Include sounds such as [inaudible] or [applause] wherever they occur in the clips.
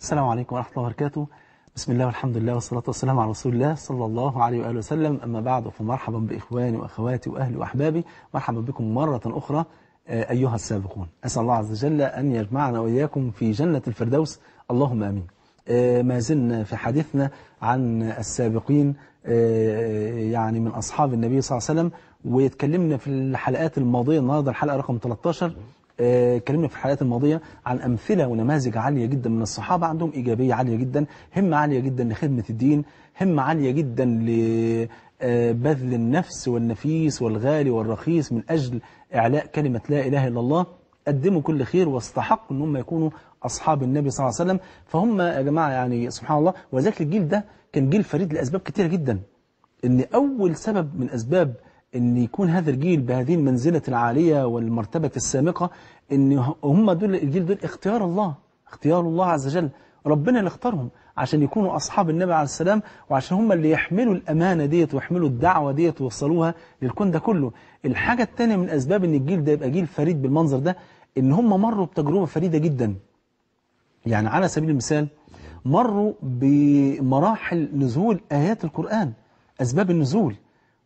السلام عليكم ورحمة الله وبركاته. بسم الله والحمد لله والصلاة والسلام على رسول الله صلى الله عليه وآله وسلم. أما بعد فمرحبا بإخواني وأخواتي وأهلي وأحبابي. مرحبا بكم مرة أخرى آه، أيها السابقون. أسأل الله عز وجل أن يجمعنا وإياكم في جنة الفردوس. اللهم آمين. آه، ما زلنا في حديثنا عن السابقين آه، يعني من أصحاب النبي صلى الله عليه وسلم. واتكلمنا في الحلقات الماضية النهاردة الحلقة رقم 13 آه، اتكلمنا في الحلقات الماضية عن أمثلة ونماذج عالية جدا من الصحابة. عندهم إيجابية عالية جدا همة عالية جدا لخدمة الدين همة عالية جدا لبذل النفس والنفيس والغالي والرخيص من أجل إعلاء كلمة لا إله إلا الله. قدموا كل خير واستحقوا إن هم يكونوا أصحاب النبي صلى الله عليه وسلم. فهم يا جماعة يعني سبحان الله وذلك الجيل ده كان جيل فريد لأسباب كتيرة جدا. إن أول سبب من أسباب إن يكون هذا الجيل بهذه المنزلة العالية والمرتبة السامقة إن هم دول الجيل دول اختيار الله اختيار الله عز وجل. ربنا اللي اختارهم عشان يكونوا أصحاب النبي عليه السلام وعشان هم اللي يحملوا الأمانة ديت ويحملوا الدعوة ديت ويوصلوها للكون ده كله. الحاجة الثانية من أسباب إن الجيل ده يبقى جيل فريد بالمنظر ده إن هم مروا بتجربة فريدة جدا. يعني على سبيل المثال مروا بمراحل نزول آيات القرآن أسباب النزول.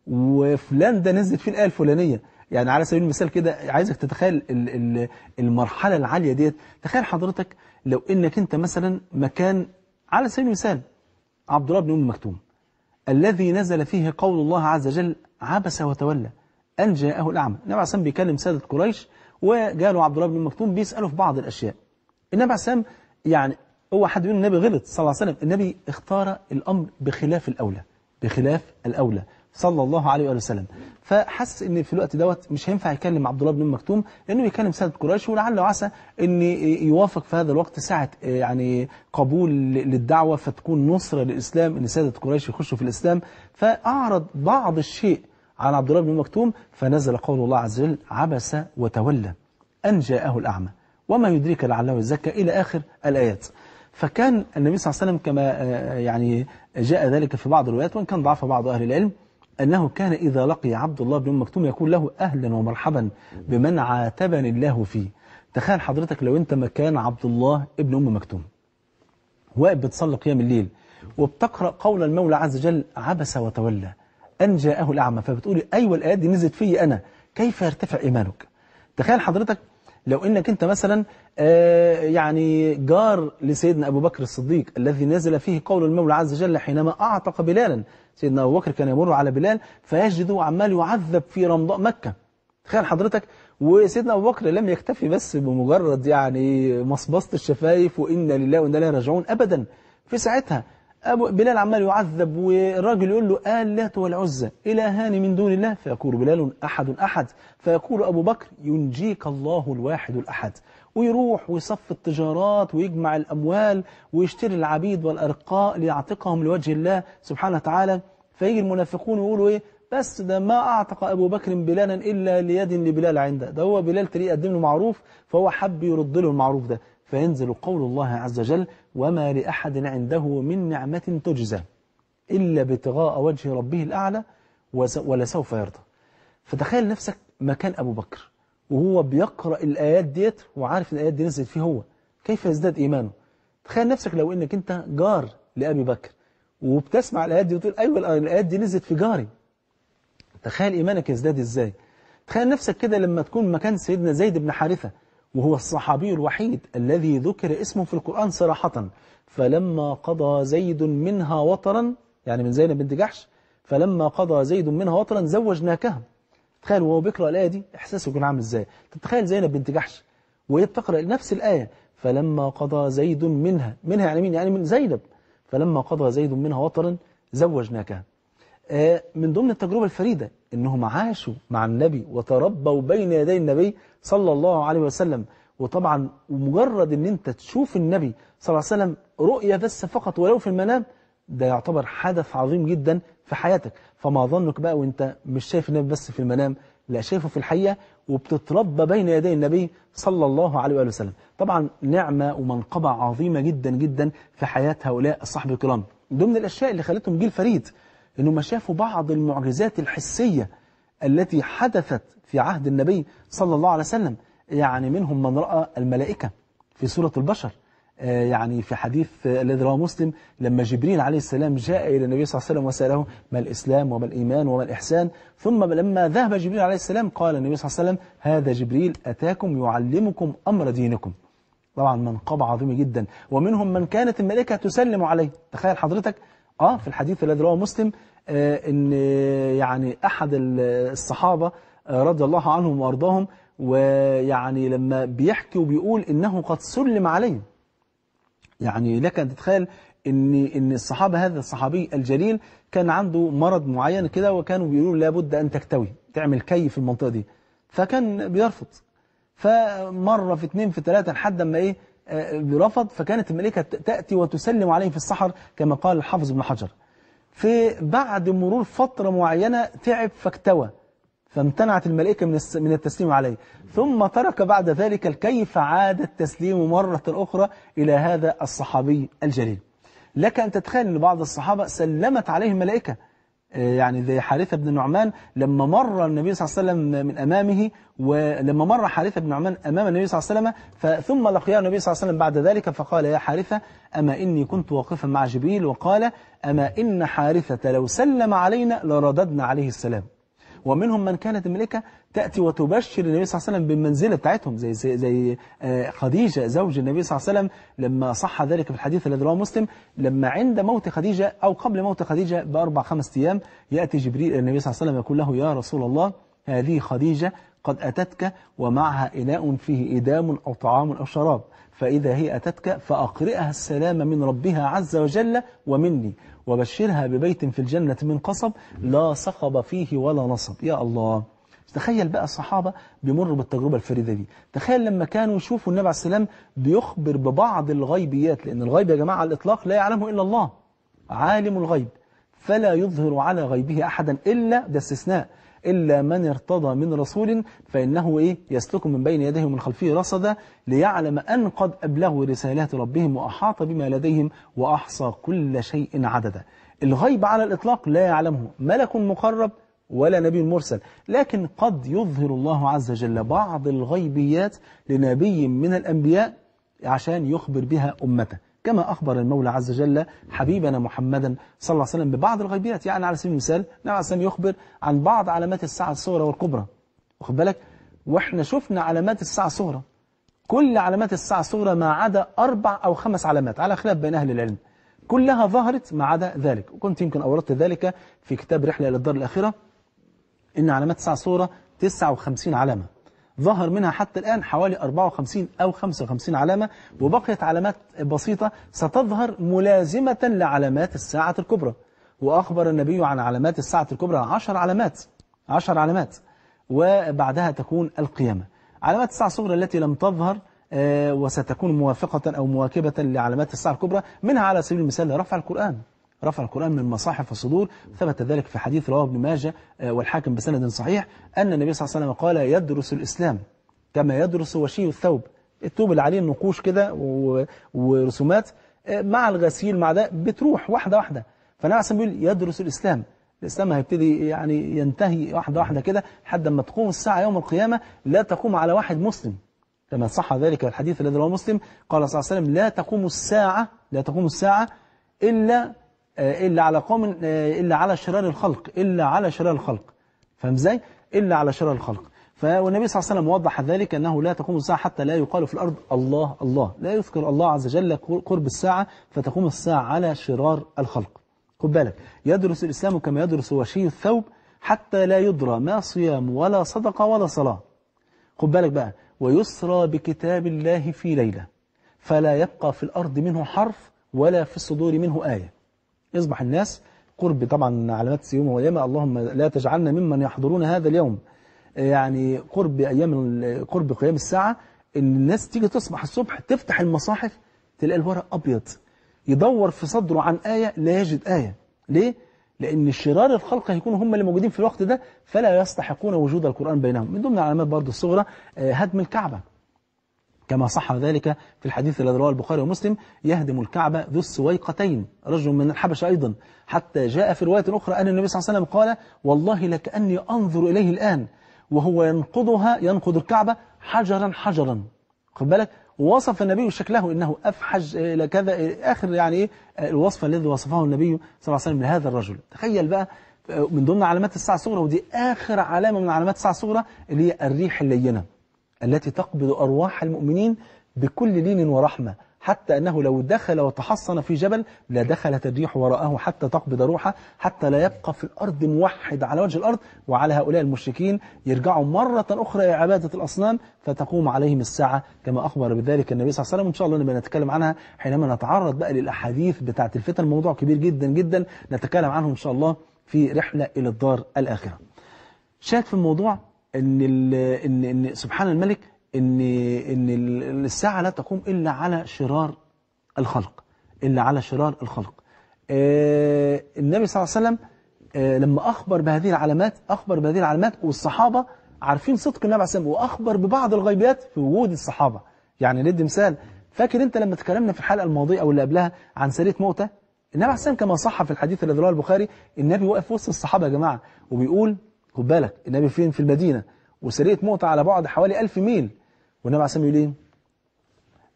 وفلان ده نزل فيه الآية الفلانية. يعني على سبيل المثال كده عايزك تتخيل ال- ال- المرحلة العالية ديت. تخيل حضرتك لو إنك أنت مثلا مكان على سبيل المثال عبد الله بن أم مكتوم الذي نزل فيه قول الله عز وجل عبس وتولى أن جاءه الأعمى. النبي عليه بيكلم سادة قريش وجاله عبد الله بن أم مكتوم بيسأله في بعض الأشياء. النبي عليه يعني هو حد يقول النبي غلط صلى الله عليه وسلم. النبي اختار الأمر بخلاف الأولى بخلاف الأولى. صلى الله عليه وآله وسلم. فحس إن في الوقت دوت مش هينفع يكلم عبد الله بن مكتوم لأنه بيكلم سيد قريش ولعل وعسى إن يوافق في هذا الوقت ساعة يعني قبول للدعوة فتكون نصرة للإسلام إن سادة قريش يخشوا في الإسلام. فأعرض بعض الشيء عن عبد الله بن مكتوم فنزل قول الله عز وجل عبس وتولى أن جاءه الأعمى وما يدريك لعله يزكى. إلى آخر الآيات. فكان النبي صلى الله عليه وسلم كما آه، يعني جاء ذلك في بعض الروايات وإن كان ضعف بعض أهل العلم أنه كان إذا لقي عبد الله بن مكتوم يقول له أهلا ومرحبا بمن عاتبني الله فيه. تخيل حضرتك لو أنت مكان عبد الله ابن أم مكتوم. واقف بتصلي قيام الليل وبتقرأ قول المولى عز وجل عبس وتولى. أن جاءه الأعمى. فبتقولي أيوة الآيات دي نزلت في أنا. كيف يرتفع إيمانك؟ تخيل حضرتك لو إنك أنت مثلا آه، يعني جار لسيدنا أبو بكر الصديق الذي نزل فيه قول المولى عز وجل حينما أعتق بلالا. سيدنا أبو بكر كان يمر على بلال فيجده عمال يعذب في رمضاء مكة. تخيل حضرتك وسيدنا أبو بكر لم يكتفي بس بمجرد يعني مصبصة الشفايف وإنا لله وإنا إليه راجعون ابدا. في ساعتها أبو بلال عمال يعذب والراجل يقول له آلات والعزة إلهان من دون الله؟ فيقول بلال أحد أحد. فيقول أبو بكر ينجيك الله الواحد الأحد. ويروح ويصف التجارات ويجمع الأموال ويشتري العبيد والأرقاء ليعتقهم لوجه الله سبحانه وتعالى. فيجي المنافقون ويقولوا إيه؟ بس ده ما أعتق أبو بكر بلالا إلا ليد لبلال عنده. ده هو بلال تريد يقدم له معروف فهو حب يرد له المعروف ده. فينزل قول الله عز وجل وما لأحد عنده من نعمة تجزى إلا ابتغاء وجه ربه الأعلى ولسوف يرضى. فتخيل نفسك مكان أبو بكر وهو بيقرأ الآيات ديت وعارف الآيات دي نزلت فيه هو. كيف يزداد إيمانه؟ تخيل نفسك لو إنك أنت جار لأبي بكر وبتسمع الآيات دي وتقول أيوة الآيات دي نزلت في جاري. تخيل إيمانك يزداد إزاي؟ تخيل نفسك كده لما تكون مكان سيدنا زيد بن حارثة وهو الصحابي الوحيد الذي ذكر اسمه في القرآن صراحة. فلما قضى زيد منها وطرا يعني من زينب بنت جحش فلما قضى زيد منها وطرا زوجناكها. تخيل وهو بيقرأ الآية دي إحساسه يكون عامل إزاي؟ تتخيل زينب بنت جحش وهي بتقرأ نفس الآية. فلما قضى زيد منها منها يعني مين؟ يعني من زينب. فلما قضى زيد منها وطرا زوجناكها. آه، من ضمن التجربة الفريدة إنهم عاشوا مع النبي وتربوا بين يدي النبي صلى الله عليه وسلم. وطبعا ومجرد إن أنت تشوف النبي صلى الله عليه وسلم رؤية بس فقط ولو في المنام ده يعتبر حدث عظيم جدا في حياتك. فما ظنك بقى وأنت مش شايف النبي بس في المنام لا شايفه في الحقيقة وبتتربى بين يدي النبي صلى الله عليه وآله وسلم. طبعا نعمة ومنقبة عظيمة جدا جدا في حياة هؤلاء الصحابة الكرام. ضمن الأشياء اللي خلتهم جيل فريد. انهم شافوا بعض المعجزات الحسية التي حدثت في عهد النبي صلى الله عليه وسلم. يعني منهم من رأى الملائكة في سورة البشر. آه، يعني في حديث آه، الذي رواه مسلم لما جبريل عليه السلام جاء إلى النبي صلى الله عليه وسلم وسأله ما الإسلام وما الإيمان وما الإحسان؟ ثم لما ذهب جبريل عليه السلام قال النبي صلى الله عليه وسلم هذا جبريل أتاكم يعلمكم أمر دينكم. طبعا منقبة عظيمة جدا. ومنهم من كانت الملائكة تسلم عليه. تخيل حضرتك. آه في الحديث الذي رواه مسلم آه إن يعني أحد الصحابة آه رضي الله عنهم وأرضاهم ويعني لما بيحكي وبيقول إنه قد سلم عليه يعني لك أن تتخيل إن إن الصحابة هذا الصحابي الجليل كان عنده مرض معين كده وكانوا بيقولوا لابد أن تكتوي تعمل كي في المنطقة دي. فكان بيرفض. فمرة في اثنين في ثلاثة لحد ما آه، رفض فكانت الملائكة تأتي وتسلم عليه في السحر كما قال الحافظ ابن حجر. في بعد مرور فترة معينة تعب فاكتوى فامتنعت الملائكة من من التسليم عليه. ثم ترك بعد ذلك الكي فعاد التسليم مرة أخرى إلى هذا الصحابي الجليل. لك أن تتخيل أن بعض الصحابة سلمت عليه الملائكة. يعني زي حارثة بن النعمان لما مر النبي صلى الله عليه وسلم من أمامه ولما مر حارثة بن النعمان أمام النبي صلى الله عليه وسلم ثم لقياه النبي صلى الله عليه وسلم بعد ذلك فقال يا حارثة أما إني كنت واقفا مع جبريل؟ وقال أما إن حارثة لو سلم علينا لرددنا عليه السلام. ومنهم من كانت الملكة تأتي وتبشر النبي صلى الله عليه وسلم بالمنزلة بتاعتهم زي زي, آه، خديجة زوج النبي صلى الله عليه وسلم لما صح ذلك في الحديث الذي رواه مسلم لما عند موت خديجة أو قبل موت خديجة بأربع خمس أيام يأتي جبريل النبي صلى الله عليه وسلم يقول له يا رسول الله هذه خديجة قد أتتك ومعها إناء فيه إدام أو طعام أو شراب فإذا هي أتتك فأقرئها السلام من ربها عز وجل ومني. وبشرها ببيت في الجنة من قصب لا صخب فيه ولا نصب. يا الله. تخيل بقى الصحابة بيمروا بالتجربة الفريدة دي. تخيل لما كانوا يشوفوا النبي عليه السلام بيخبر ببعض الغيبيات لأن الغيب يا جماعة على الإطلاق لا يعلمه إلا الله. عالم الغيب. فلا يظهر على غيبه أحدا إلا ده استثناء إلا من ارتضى من رسول فإنه إيه؟ يسلك من بين يديه ومن خلفه رصدا ليعلم أن قد أبلغوا رسالات ربهم وأحاط بما لديهم وأحصى كل شيء عددا. الغيب على الإطلاق لا يعلمه ملك مقرب ولا نبي مرسل لكن قد يظهر الله عز وجل بعض الغيبيات لنبي من الأنبياء عشان يخبر بها أمته. كما أخبر المولى عز وجل حبيبنا محمدا صلى الله عليه وسلم ببعض الغيبيات. يعني على سبيل المثال النبي عليه السلام يخبر عن بعض علامات الساعة الصغرى والكبرى. واخد بالك؟ وإحنا شفنا علامات الساعة الصغرى. كل علامات الساعة الصغرى ما عدا أربع أو خمس علامات على خلاف بين أهل العلم. كلها ظهرت ما عدا ذلك. وكنت يمكن أوردت ذلك في كتاب رحلة إلى الدار الآخرة إن علامات الساعة الصغرى 59 علامة. ظهر منها حتى الآن حوالي 54 أو 55 علامة وبقيت علامات بسيطة ستظهر ملازمة لعلامات الساعة الكبرى. وأخبر النبي عن علامات الساعة الكبرى 10 علامات 10 علامات وبعدها تكون القيامة. علامات الساعة الصغرى التي لم تظهر آه، وستكون موافقة أو مواكبة لعلامات الساعة الكبرى منها على سبيل المثال رفع القرآن. رفع القرآن من مصاحف الصدور ثبت ذلك في حديث رواه ابن ماجه آه، والحاكم بسند صحيح أن النبي صلى الله عليه وسلم قال يدرس الإسلام كما يدرس وشي الثوب. الثوب اللي عليه نقوش كده ورسومات آه، مع الغسيل مع ده بتروح واحدة واحدة. فالنبي عليه الصلاة والسلام بيقول يدرس الإسلام الإسلام هيبتدي يعني ينتهي واحدة واحدة كده لحد ما تقوم الساعة يوم القيامة لا تقوم على واحد مسلم. كما صح ذلك الحديث الذي رواه مسلم قال صلى الله عليه وسلم لا تقوم الساعة لا تقوم الساعة إلا إلا على قوم آه، إلا على شرار الخلق إلا على شرار الخلق. فاهم إزاي؟ إلا على شرار الخلق. فالنبي صلى الله عليه وسلم وضح ذلك أنه لا تقوم الساعة حتى لا يقال في الأرض الله الله. لا يذكر الله عز وجل قرب الساعة فتقوم الساعة على شرار الخلق. خد بالك. يدرس الإسلام كما يدرس وشي الثوب حتى لا يدرى ما صيام ولا صدقة ولا صلاة. خد بالك بقى. ويسرى بكتاب الله في ليلة. فلا يبقى في الأرض منه حرف ولا في الصدور منه آية. يصبح الناس قرب طبعا علامات اليوم والقيامة اللهم لا تجعلنا ممن يحضرون هذا اليوم يعني قرب أيام قرب قيام الساعة إن الناس تيجي تصبح الصبح تفتح المصاحف تلاقي الورق أبيض يدور في صدره عن آية لا يجد آية. ليه؟ لأن شرار الخلق هيكونوا هم اللي موجودين في الوقت ده فلا يستحقون وجود القرآن بينهم. من ضمن العلامات برضو الصغرى آه، هدم الكعبة. كما صح ذلك في الحديث الذي رواه البخاري ومسلم يهدم الكعبة ذو السويقتين. رجل من الحبشة أيضا. حتى جاء في رواية أخرى أن النبي صلى الله عليه وسلم قال والله لكأني أنظر إليه الآن. وهو ينقضها ينقض الكعبة حجرا حجرا. خد بالك؟ ووصف النبي شكله إنه أفحج إلى كذا إلى آخر يعني إيه؟ الوصف الذي وصفه النبي صلى الله عليه وسلم لهذا الرجل. تخيل بقى من ضمن علامات الساعة الصغرى ودي آخر علامة من علامات الساعة الصغرى اللي هي الريح اللينة. التي تقبض أرواح المؤمنين بكل لين ورحمة حتى أنه لو دخل وتحصن في جبل لدخلت الريح وراءه حتى تقبض روحه حتى لا يبقى في الأرض موحد على وجه الأرض وعلى هؤلاء المشركين يرجعوا مرة أخرى إلى عبادة الأصنام فتقوم عليهم الساعة كما أخبر بذلك النبي صلى الله عليه وسلم. إن شاء الله نبقى نتكلم عنها حينما نتعرض بقى للأحاديث بتاعة الفتن. موضوع كبير جدا جدا نتكلم عنه إن شاء الله في رحلة إلى الدار الآخرة. شاهد في الموضوع إن, إن, إن سبحان الملك إن, إن الساعة لا تقوم إلا على شرار الخلق. إلا على شرار الخلق. آه النبي صلى الله عليه وسلم آه لما أخبر بهذه العلامات أخبر بهذه العلامات والصحابة عارفين صدق النبي عليه الصلاة والسلام وأخبر ببعض الغيبيات في وجود الصحابة. يعني ندي مثال. فاكر أنت لما تكلمنا في الحلقة الماضية أو اللي قبلها عن سرية موتى النبي عليه الصلاة والسلام كما صح في الحديث الذي رواه البخاري النبي واقف وسط الصحابة يا جماعة وبيقول خد بالك النبي فين؟ في المدينة. وسرية موتى على بعد حوالي ألف ميل. والنبي عليه يقول إيه؟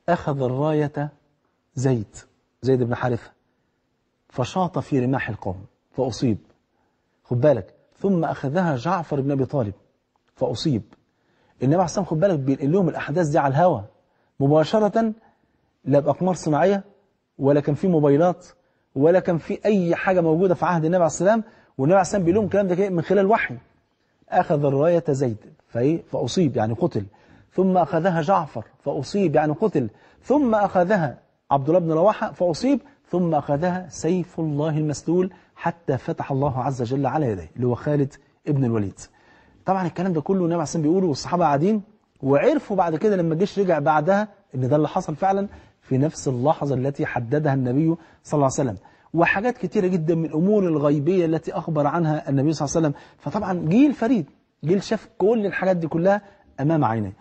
أخذ الراية زيد زيد بن حارثة. فشاط في رماح القوم فأصيب. خد بالك ثم أخذها جعفر بن أبي طالب فأصيب. النبي عليه الصلاة خد بالك بينقل لهم الأحداث دي على الهوا. مباشرة لا بأقمار صناعية ولا كان في موبايلات ولا كان في أي حاجة موجودة في عهد النبي عليه السلام والنبي عليه السلام بيقول لهم الكلام ده من خلال وحي. أخذ الراية زيد فأصيب يعني قتل. ثم أخذها جعفر فأصيب يعني قتل. ثم أخذها عبد الله بن رواحة فأصيب. ثم أخذها سيف الله المسلول حتى فتح الله عز وجل على يديه اللي هو خالد ابن الوليد. طبعا الكلام ده كله النبي عليه بيقوله والصحابة قاعدين وعرفوا بعد كده لما الجيش رجع بعدها إن ده اللي حصل فعلا في نفس اللحظة التي حددها النبي صلى الله عليه وسلم. وحاجات كتيرة جدا من الأمور الغيبية التي أخبر عنها النبي صلى الله عليه وسلم. فطبعا جيل فريد جيل شاف كل الحاجات دي كلها أمام عينيه.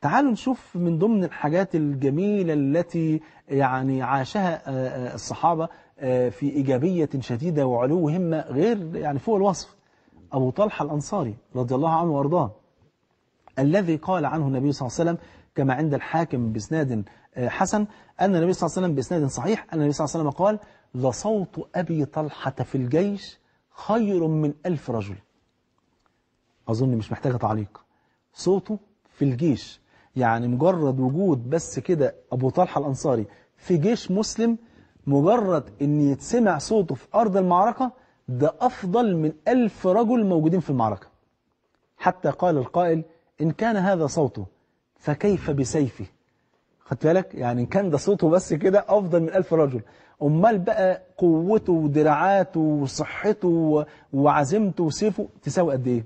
تعالوا نشوف من ضمن الحاجات الجميلة التي يعني عاشها الصحابة في إيجابية شديدة وعلو همة غير يعني فوق الوصف. أبو طلحة الأنصاري رضي الله عنه وأرضاه الذي قال عنه النبي صلى الله عليه وسلم كما عند الحاكم بإسناد حسن أن النبي صلى الله عليه وسلم بإسناد صحيح أن النبي صلى الله عليه وسلم قال لصوت أبي طلحة في الجيش خير من ألف رجل. أظن مش محتاجة تعليق. صوته في الجيش يعني مجرد وجود بس كده أبو طلحة الأنصاري في جيش مسلم مجرد أن يتسمع صوته في أرض المعركة ده أفضل من ألف رجل موجودين في المعركة. حتى قال القائل إن كان هذا صوته فكيف بسيفه؟ خدت بالك؟ يعني كان ده صوته بس كده أفضل من ألف رجل. أمال بقى قوته ودراعاته وصحته وعزيمته وسيفه تساوي قد إيه؟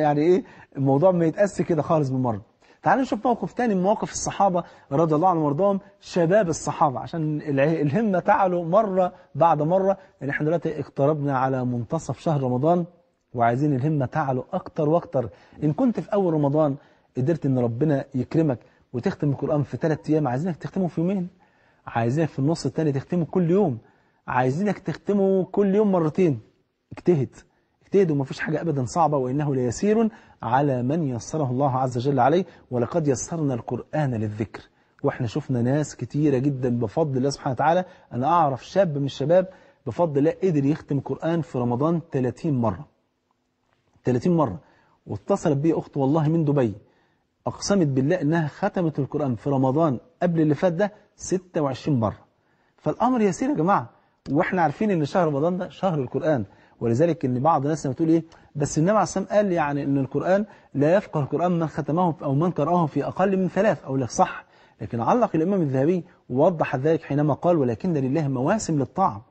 يعني إيه؟ الموضوع ما يتقاس كده خالص بالمرة. تعالوا نشوف موقف تاني من مواقف الصحابة رضي الله عنهم وارضاهم شباب الصحابة عشان الهمة تعلو مرة بعد مرة. يعني إحنا دلوقتي اقتربنا على منتصف شهر رمضان وعايزين الهمة تعلو أكتر وأكتر. إن كنت في أول رمضان قدرت إن ربنا يكرمك وتختم القرآن في ثلاث أيام عايزينك تختمه في يومين. عايزينك في النص الثاني تختمه كل يوم. عايزينك تختمه كل يوم مرتين. اجتهد. اجتهد وما فيش حاجة أبدا صعبة وإنه ليسير على من يسره الله عز وجل عليه. ولقد يسرنا القرآن للذكر. وإحنا شفنا ناس كتيرة جدا بفضل الله سبحانه وتعالى. أنا أعرف شاب من الشباب بفضل الله قدر يختم القرآن في رمضان 30 مرة. 30 مرة. واتصلت بي أخت والله من دبي. أقسمت بالله أنها ختمت القرآن في رمضان قبل اللي فات ده 26 مرة. فالأمر يسير يا جماعة وإحنا عارفين إن شهر رمضان ده شهر القرآن ولذلك إن بعض الناس لما تقول إيه بس النبي عليه الصلاة قال يعني إن القرآن لا يفقه القرآن من ختمه أو من قرأه في أقل من ثلاث أو لك صح. لكن علق الإمام الذهبي ووضح ذلك حينما قال ولكن لله مواسم للطاعه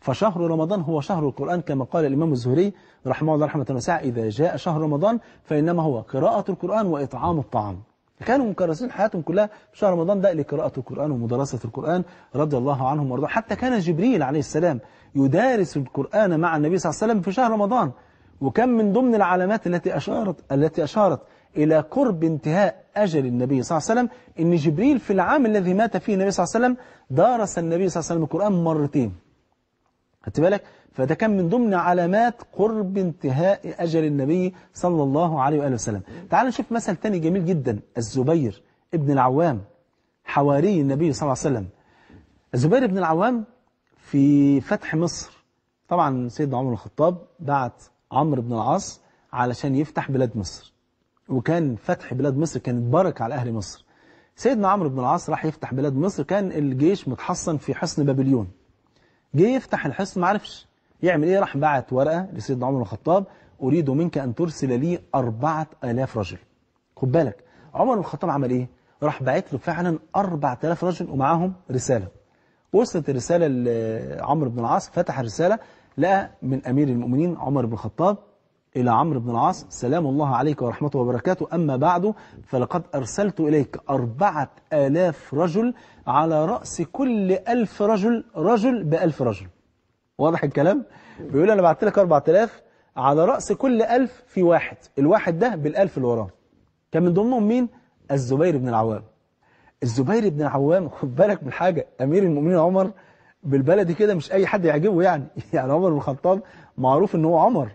فشهر رمضان هو شهر القرآن كما قال الإمام الزهري رحمه الله رحمة واسعة إذا جاء شهر رمضان فإنما هو قراءة القرآن وإطعام الطعام. كانوا مكرسين حياتهم كلها في شهر رمضان ده لقراءة القرآن ومدرسة القرآن رضي الله عنهم وارضاهم. حتى كان جبريل عليه السلام يدارس القرآن مع النبي صلى الله عليه وسلم في شهر رمضان. وكان من ضمن العلامات التي أشارت التي أشارت إلى قرب انتهاء أجل النبي صلى الله عليه وسلم إن جبريل في العام الذي مات فيه النبي صلى الله عليه وسلم دارس النبي صلى الله عليه وسلم القرآن مرتين. خدت بالك؟ فده كان من ضمن علامات قرب انتهاء أجل النبي صلى الله عليه وآله وسلم. تعال نشوف مثل تاني جميل جدا. الزبير ابن العوام حواري النبي صلى الله عليه وسلم. الزبير بن العوام في فتح مصر. طبعا سيدنا عمر الخطاب بعت عمرو بن العاص علشان يفتح بلاد مصر. وكان فتح بلاد مصر كانت بركة على أهل مصر. سيدنا عمرو بن العاص راح يفتح بلاد مصر كان الجيش متحصن في حصن بابليون. جه يفتح الحصن ما عرفش يعمل إيه راح بعت ورقة لسيدنا عمر بن الخطاب أريد منك أن ترسل لي أربعة آلاف رجل. خد بالك عمر بن الخطاب عمل إيه؟ راح باعت له فعلا 4000 رجل ومعاهم رسالة. وصلت الرسالة لعمرو بن العاص فتح الرسالة لقى من أمير المؤمنين عمر بن الخطاب إلى عمرو بن العاص. سلام الله عليك ورحمته وبركاته. أما بعد فلقد أرسلت إليك أربعة آلاف رجل على رأس كل ألف رجل رجل بألف رجل. واضح الكلام؟ بيقول أنا بعت لك أربعة آلاف على رأس كل ألف في واحد. الواحد ده بالألف اللي وراه. كان من ضمنهم مين؟ الزبير بن العوام. الزبير بن العوام خد بالك من حاجة أمير المؤمنين عمر بالبلدي كده مش أي حد يعجبه يعني. [laughs] يعني عمر بن الخطاب معروف إن هو عمر.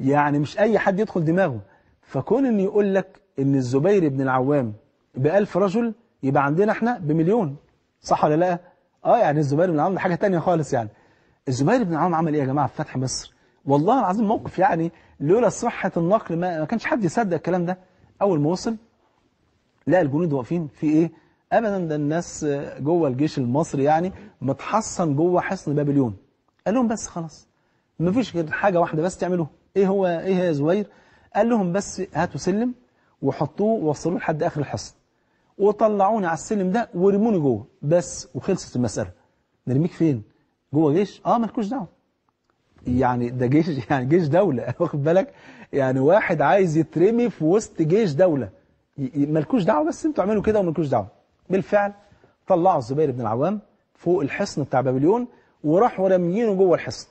يعني مش أي حد يدخل دماغه فكون إن يقول لك إن الزبير بن العوام بألف رجل يبقى عندنا إحنا بمليون صح ولا لأ؟ آه يعني الزبير بن العوام ده حاجة تانية خالص يعني الزبير بن العوام عمل إيه يا جماعة في فتح مصر؟ والله العظيم موقف يعني لولا صحة النقل ما, ما كانش حد يصدق الكلام ده أول ما وصل لقى الجنود واقفين في إيه؟ ابدا ده الناس جوه الجيش المصري يعني متحصن جوه حصن بابليون قال لهم بس خلاص مفيش غير حاجة واحدة بس تعملوها إيه هو إيه يا زوير؟ قال لهم بس هاتوا سلم وحطوه ووصلوه لحد آخر الحصن وطلعوني على السلم ده ورموني جوه. بس وخلصت المسألة. نرميك فين؟ جوه جيش؟ آه مالكوش دعوة. يعني ده جيش [laughs] يعني جيش دولة. [laughs] واخد بالك؟ يعني واحد عايز يترمي في وسط جيش دولة. مالكوش دعوة بس أنتوا اعملوا كده ومالكوش دعوة. بالفعل طلعوا الزبير بن العوام فوق الحصن بتاع بابليون وراحوا راميينه جوه الحصن.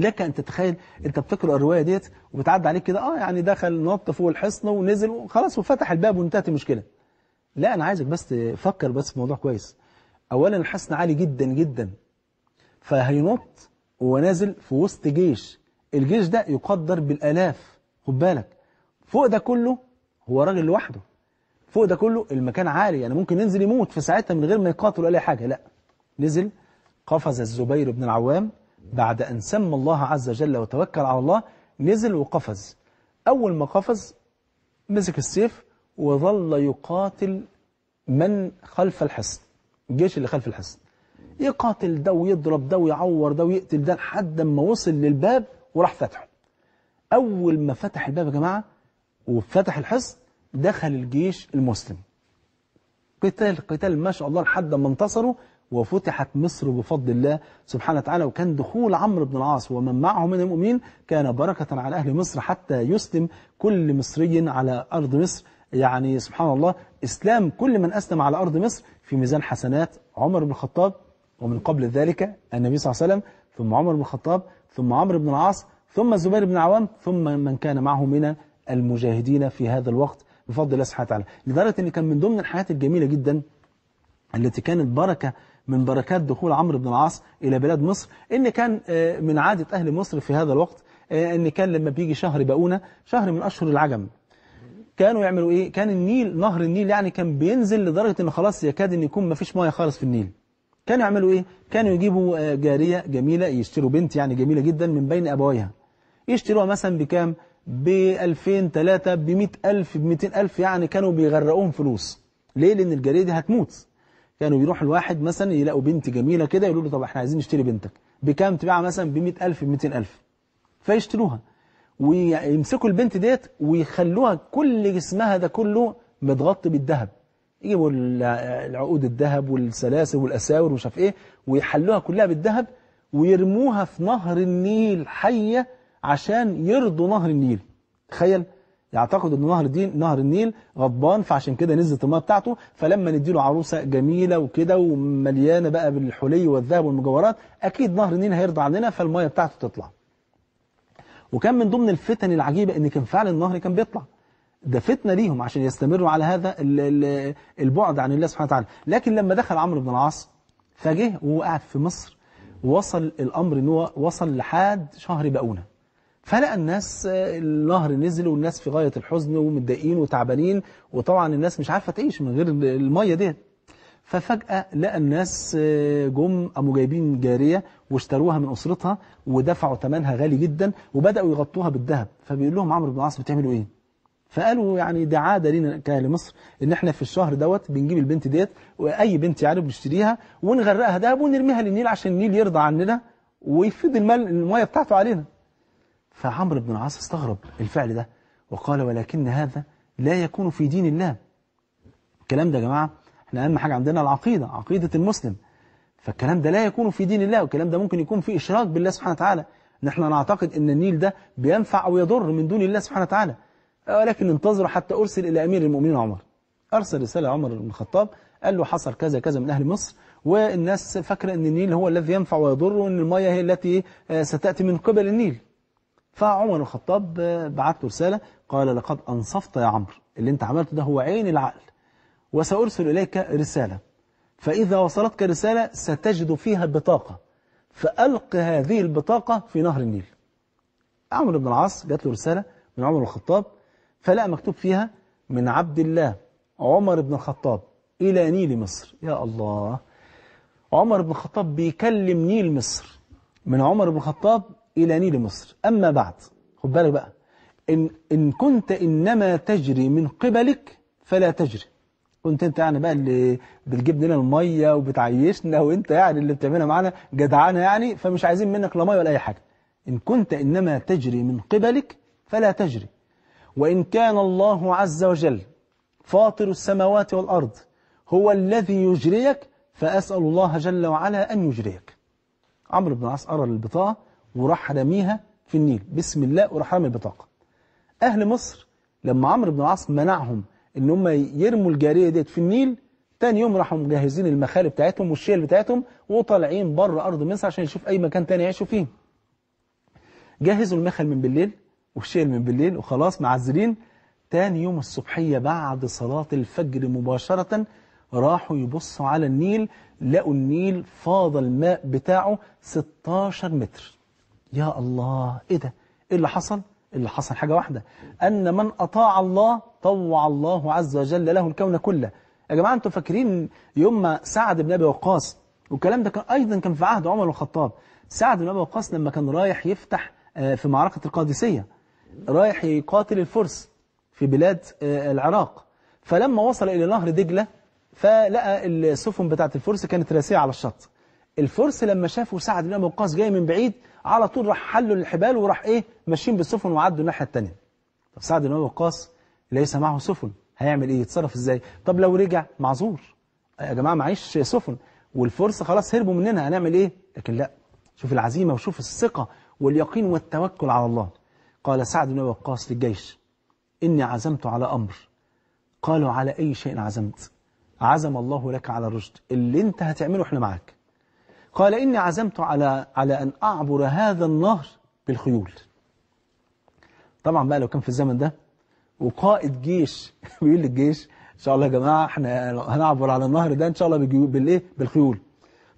لك أن تتخيل أنت بتقرأ الرواية ديت وبتعدي عليك كده آه يعني دخل نط فوق الحصن ونزل وخلاص وفتح الباب وانتهت المشكلة. لا أنا عايزك بس تفكر بس في موضوع كويس. اولا الحصن عالي جدا جدا فهينط وهو نازل في وسط جيش. الجيش ده يقدر بالآلاف خد بالك. فوق ده كله هو راجل لوحده. فوق ده كله المكان عالي يعني ممكن ينزل يموت في ساعتها من غير ما يقاتل ولا حاجة لا. نزل قفز الزبير بن العوام بعد أن سمى الله عز وجل وتوكل على الله نزل وقفز. أول ما قفز مسك السيف وظل يقاتل من خلف الحصن الجيش اللي خلف الحصن. يقاتل ده ويضرب ده ويعور ده ويقتل ده لحد ما وصل للباب وراح فتحه. أول ما فتح الباب يا جماعة وفتح الحصن دخل الجيش المسلم. قتال قتال ما شاء الله لحد ما انتصروا. وفتحت مصر بفضل الله سبحانه وتعالى وكان دخول عمرو بن العاص ومن معه من المؤمنين كان بركة على أهل مصر حتى يسلم كل مصري على أرض مصر. يعني سبحان الله إسلام كل من أسلم على أرض مصر في ميزان حسنات عمر بن الخطاب ومن قبل ذلك النبي صلى الله عليه وسلم ثم عمر بن الخطاب ثم عمرو بن العاص ثم الزبير بن العوام ثم من كان معه من المجاهدين في هذا الوقت بفضل الله سبحانه وتعالى. لدرجة أن كان من ضمن الحياة الجميلة جدا التي كانت بركة من بركات دخول عمرو بن العاص إلى بلاد مصر إن كان من عادة أهل مصر في هذا الوقت إن كان لما بيجي شهر بقونة شهر من أشهر العجم. كانوا يعملوا إيه؟ كان النيل نهر النيل يعني كان بينزل لدرجة أن خلاص يكاد أن يكون ما فيش مياه خالص في النيل. كانوا يعملوا إيه؟ كانوا يجيبوا جارية جميلة يشتروا بنت يعني جميلة جدا من بين أبويها. يشتروها مثلا بكام؟ ب 2000 3 ب 100000 ب 200000 يعني كانوا بيغرقوهم فلوس. ليه؟ لأن الجارية دي هتموت. كانوا بيروح الواحد مثلا يلاقوا بنت جميلة كده يقولوا له طب إحنا عايزين نشتري بنتك. بكام تبيعها مثلا ب 100000 ب 200000 فيشتروها. ويمسكوا البنت ديت ويخلوها كل جسمها ده كله متغطي بالذهب. يجيبوا العقود الذهب والسلاسل والأساور ومش عارف إيه ويحلوها كلها بالذهب ويرموها في نهر النيل حية عشان يرضوا نهر النيل. تخيل؟ يعتقد ان نهر الدين نهر النيل غضبان فعشان كده نزلت الميه بتاعته. فلما نديله عروسة جميلة وكده ومليانة بقى بالحلي والذهب والمجوهرات أكيد نهر النيل هيرضى عننا فالميه بتاعته تطلع. وكان من ضمن الفتن العجيبة إن كان فعلا النهر كان بيطلع. ده فتنة ليهم عشان يستمروا على هذا البعد عن الله سبحانه وتعالى. لكن لما دخل عمرو بن العاص فجه وهو قاعد في مصر وصل الأمر إن هو وصل لحد شهر بقونة فلقى الناس النهر نزل والناس في غاية الحزن ومتضايقين وتعبانين وطبعا الناس مش عارفة تعيش من غير المية ديت ففجأة لقى الناس جم قاموا جايبين جارية واشتروها من أسرتها ودفعوا ثمنها غالي جدا وبدأوا يغطوها بالذهب. فبيقول لهم عمرو بن العاص بتعملوا إيه؟ فقالوا يعني ده عادة لينا كأهل مصر إن إحنا في الشهر دوت بنجيب البنت ديت وأي بنت يعني بنشتريها ونغرقها دهب ونرميها للنيل عشان النيل يرضى عننا ويفيد المال المية بتاعته علينا. فعمرو بن العاص استغرب الفعل ده وقال ولكن هذا لا يكون في دين الله. الكلام ده يا جماعة إحنا أهم حاجة عندنا العقيدة عقيدة المسلم. فالكلام ده لا يكون في دين الله والكلام ده ممكن يكون فيه إشراك بالله سبحانه وتعالى. نحن نعتقد أن النيل ده بينفع أو يضر من دون الله سبحانه وتعالى. ولكن انتظروا حتى أرسل إلى أمير المؤمنين عمر. أرسل رسالة عمر بن الخطاب قال له حصل كذا كذا من أهل مصر والناس فاكرة أن النيل هو الذي ينفع ويضر وأن المياه هي التي آه، ستأتي من قبل النيل. فعمر الخطاب بعت له رسالة قال لقد أنصفت يا عمرو اللي أنت عملته ده هو عين العقل وسأرسل إليك رسالة فإذا وصلتك رسالة ستجد فيها بطاقة فألق هذه البطاقة في نهر النيل. عمرو بن العاص جات له رسالة من عمر الخطاب فلقى مكتوب فيها من عبد الله عمر بن الخطاب إلى نيل مصر. يا الله! عمر بن الخطاب بيكلم نيل مصر. من عمر بن الخطاب إلى نيل مصر. أما بعد خد بالك بقى إن, إن كنت إنما تجري من قبلك فلا تجري. كنت أنت يعني بقى اللي بتجيب لنا المية وبتعيشنا وأنت يعني اللي بتعملها معانا جدعانة يعني فمش عايزين منك لا مية ولا أي حاجة. إن كنت إنما تجري من قبلك فلا تجري. وإن كان الله عز وجل فاطر السماوات والأرض هو الذي يجريك فأسأل الله جل وعلا أن يجريك. عمرو بن العاص قرأ البطاقة وراح رميها في النيل. بسم الله وراح رمي البطاقة. أهل مصر لما عمرو بن العاص منعهم إن هم يرموا الجارية ديت في النيل تاني يوم راحوا مجهزين المخالب بتاعتهم والشيل بتاعتهم وطالعين بره أرض مصر عشان يشوف أي مكان تاني يعيشوا فيه. جهزوا المخل من بالليل والشيل من بالليل وخلاص معزلين تاني يوم الصبحية بعد صلاة الفجر مباشرة راحوا يبصوا على النيل لقوا النيل فاض الماء بتاعه 16 متر. يا الله إيه ده؟ إيه اللي حصل؟ اللي حصل؟ حاجة واحدة. أن من أطاع الله طوع الله عز وجل له الكون كله. يا جماعة أنتم فاكرين يوم ما سعد بن أبي وقاص والكلام ده كان أيضا كان في عهد عمر الخطاب. سعد بن أبي وقاص لما كان رايح يفتح آه، في معركة القادسية رايح يقاتل الفرس في بلاد آه، العراق. فلما وصل إلى نهر دجلة فلقى السفن بتاعت الفرس كانت راسية على الشط. الفرس لما شافوا سعد بن أبي وقاص جاي من بعيد على طول راح حلوا الحبال وراح إيه ماشيين بالسفن وعدوا الناحية التانية. طب سعد بن وقاص ليس معه سفن هيعمل إيه؟ يتصرف إزاي؟ طب لو رجع معذور. يا جماعة معيش سفن. والفرس خلاص هربوا مننا هنعمل إيه؟ لكن لا. شوف العزيمة وشوف الثقة واليقين والتوكل على الله. قال سعد بن وقاص للجيش إني عزمت على أمر. قالوا على أي شيء عزمت؟ عزم الله لك على الرشد. اللي أنت هتعمله إحنا معاك. قال إني عزمت على على أن أعبر هذا النهر بالخيول. طبعا بقى لو كان في الزمن ده وقائد جيش [laughs] بيقول للجيش إن شاء الله يا جماعة إحنا هنعبر على النهر ده إن شاء الله بالإيه؟ بالخيول.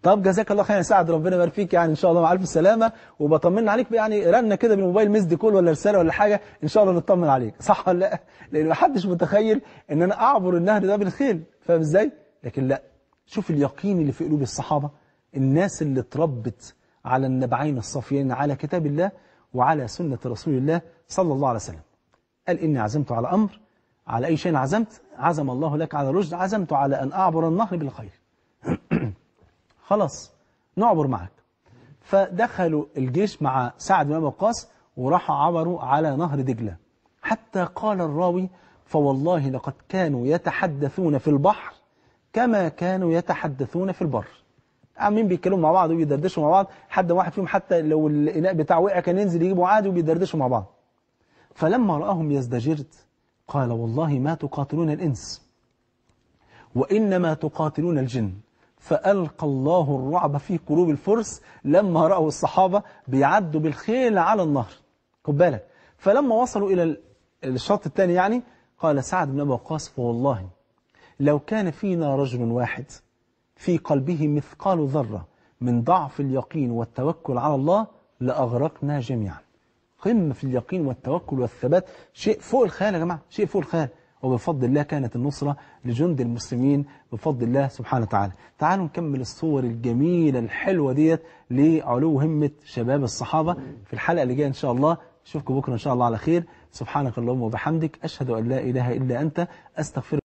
طب جزاك الله خير يا سعد ربنا يبارك فيك يعني إن شاء الله مع ألف سلامة وبطمن عليك يعني رنة كده بالموبايل مسد كول ولا رسالة ولا حاجة إن شاء الله نطمن عليك. [laughs] صح ولا لأ؟ لأن ما حدش متخيل إن أنا أعبر النهر ده بالخيل. فاهم إزاي؟ لكن لأ شوف اليقين اللي في قلوب الصحابة. الناس اللي اتربت على النبعين الصافيين على كتاب الله وعلى سنة رسول الله صلى الله عليه وسلم. قال إني عزمت على أمر على أي شيء عزمت؟ عزم الله لك على رشد عزمت على أن أعبر النهر بالخير. [clears throat] خلاص نعبر معك. فدخلوا الجيش مع سعد بن وقاص وراحوا عبروا على نهر دجلة. حتى قال الراوي فوالله لقد كانوا يتحدثون في البحر كما كانوا يتحدثون في البر. عاملين بيتكلموا مع بعض وبيدردشوا مع بعض. حد واحد فيهم حتى لو الإناء بتاعه وقع كان ينزل يجيبه عادي وبيدردشوا مع بعض. فلما رآهم يزدجرت قال والله ما تقاتلون الإنس وإنما تقاتلون الجن. فألقى الله الرعب في قلوب الفرس. لما رأوا الصحابة بيعدوا بالخيل على النهر. خد بالك. فلما وصلوا إلى ال- الشط الثاني يعني قال سعد بن أبي وقاص فوالله لو كان فينا رجل واحد في قلبه مثقال ذرة من ضعف اليقين والتوكل على الله لأغرقنا جميعا. قمة في اليقين والتوكل والثبات شيء فوق الخيال يا جماعة شيء فوق الخيال. وبفضل الله كانت النصرة لجند المسلمين بفضل الله سبحانه وتعالى. تعالوا نكمل الصور الجميلة الحلوة ديت لعلو همة شباب الصحابة في الحلقة اللي جاية إن شاء الله. اشوفكم بكرة إن شاء الله على خير. سبحانك اللهم وبحمدك أشهد أن لا إله إلا أنت أستغفر